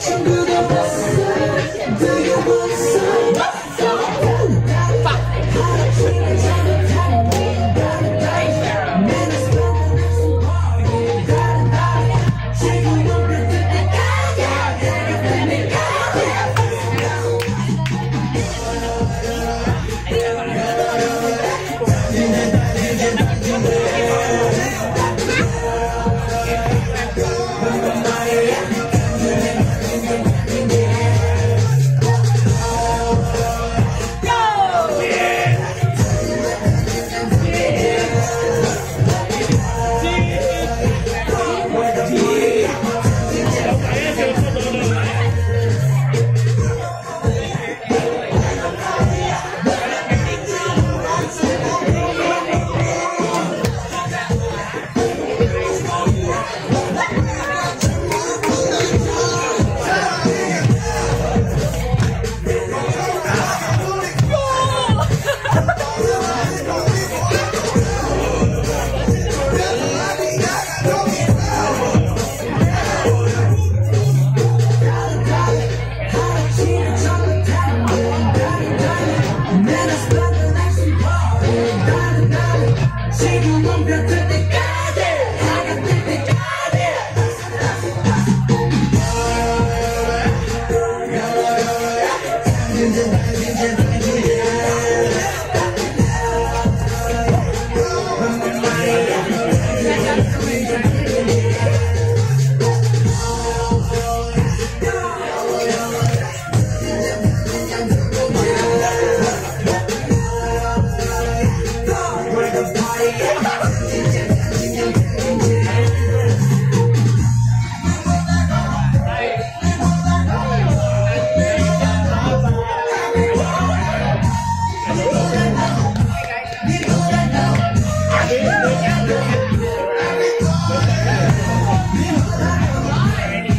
친구가 봤어 Let's Right.